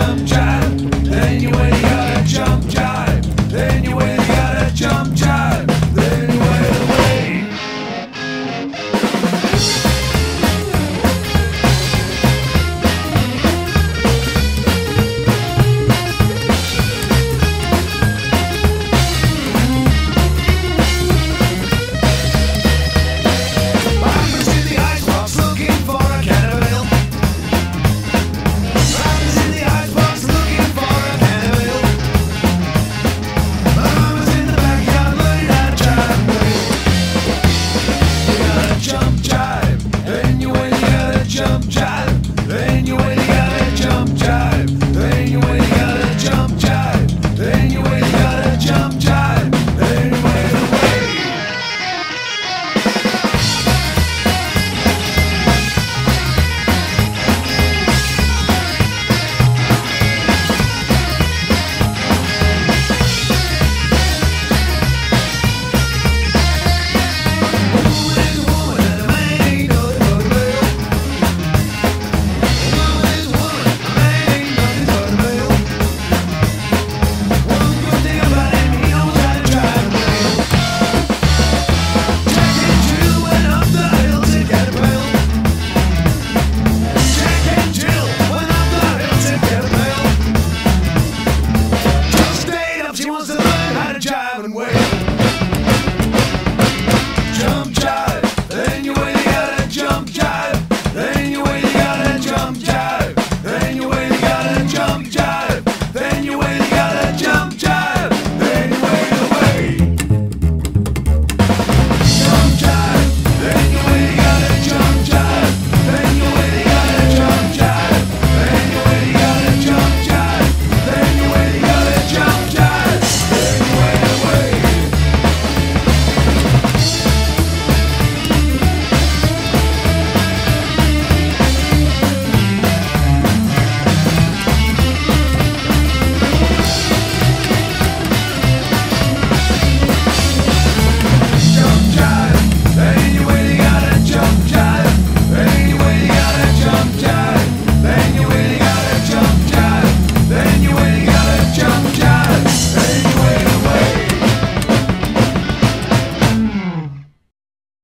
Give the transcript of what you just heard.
jump jive. Then you went, you gotta jump jive. Then you went.